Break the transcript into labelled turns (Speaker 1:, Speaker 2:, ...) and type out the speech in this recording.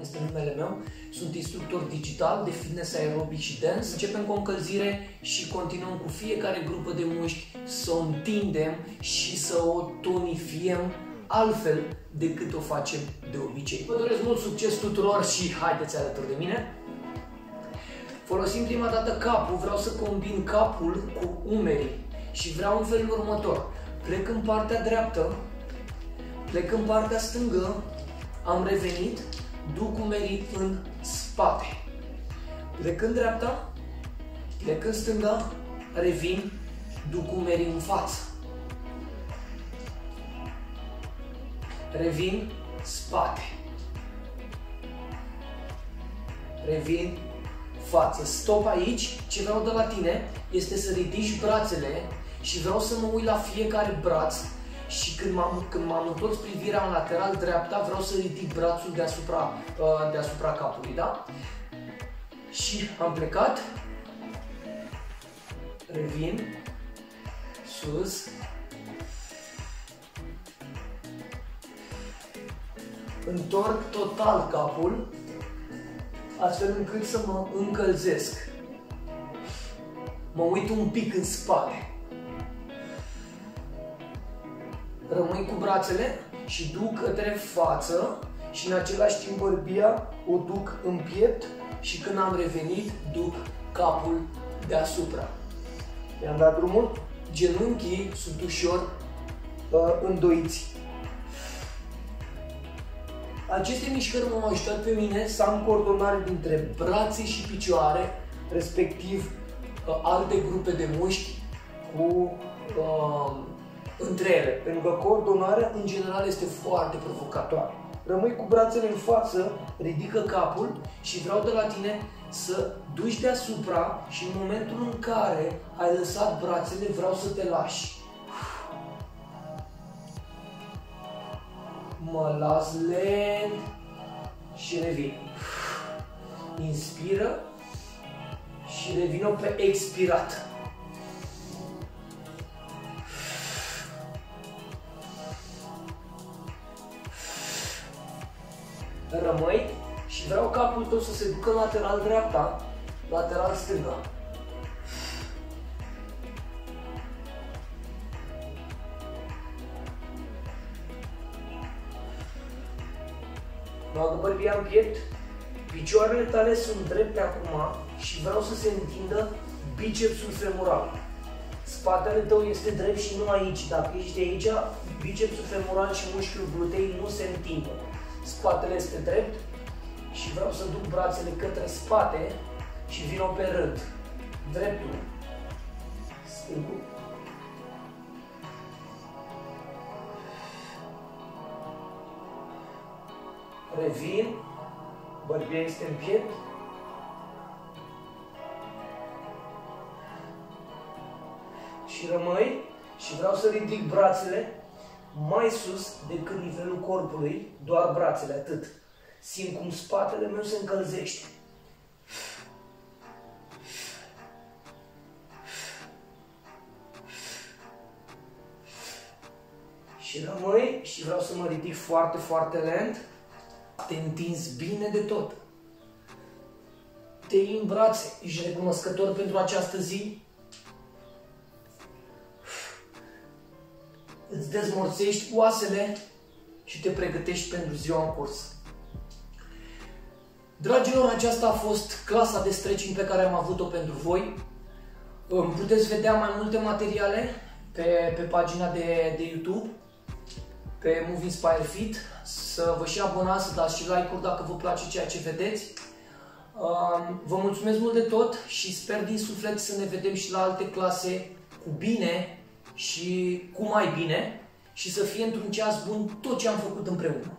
Speaker 1: este numele meu. Sunt instructor digital de fitness aerobic și dance. Începem cu o încălzire și continuăm cu fiecare grupă de mușchi să o întindem și să o tonifiem altfel decât o facem de obicei. Vă doresc mult succes tuturor și haideți alături de mine! Folosim prima dată capul, vreau să combin capul cu umerii și vreau în felul următor. Plec în partea dreaptă, plec în partea stângă, am revenit, duc umerii în spate. Plec în dreapta, plec în stânga, revin, duc umerii în față. Revin, spate. Revin, față. Stop aici, ce vreau de la tine este să ridici brațele și vreau să mă uit la fiecare braț și când m-am, când m-am întors privirea în lateral dreapta, vreau să ridic brațul deasupra, uh, deasupra capului, da? Și am plecat, revin, sus, întorc total capul, astfel încât să mă încălzesc. Mă uit un pic în spate. Rămâi cu brațele și duc către față și în același timp bărbia o duc în piept și când am revenit duc capul deasupra. I-am dat drumul, genunchii sunt ușor uh, îndoiți. Aceste mișcări m-au ajutat pe mine să am coordonare dintre brațe și picioare, respectiv uh, alte grupe de mușchi cu uh, între ele, pentru că coordonarea în general este foarte provocatoare. Rămâi cu brațele în față, ridică capul și vreau de la tine să duci deasupra și în momentul în care ai lăsat brațele, vreau să te lași. mă las lent și revin. Inspiră și revin pe expirat. Rămâi și vreau capul tău să se ducă lateral dreapta, lateral stânga. Bagă bărbia în piept, picioarele tale sunt drepte acum și vreau să se întindă bicepsul femoral. Spatele tău este drept și nu aici. Dacă ești aici, bicepsul femoral și mușchiul glutei nu se întinde. Spatele este drept și vreau să duc brațele către spate și vin pe rând. Dreptul, stângul, revin, bărbia este în piept, și rămâi și vreau să ridic brațele mai sus decât nivelul corpului, doar brațele, atât. Simt cum spatele meu se încălzește. Și rămâi și vreau să mă ridic foarte, foarte lent te întinzi bine de tot. Te iei în brațe, ești recunoscător pentru această zi. Îți dezmorțești oasele și te pregătești pentru ziua în curs. Dragilor, aceasta a fost clasa de stretching pe care am avut-o pentru voi. Puteți vedea mai multe materiale pe, pe pagina de, de YouTube pe Movie Inspire Fit, să vă și abonați, să dați și like-uri dacă vă place ceea ce vedeți. Um, vă mulțumesc mult de tot și sper din suflet să ne vedem și la alte clase cu bine și cu mai bine și să fie într-un ceas bun tot ce am făcut împreună.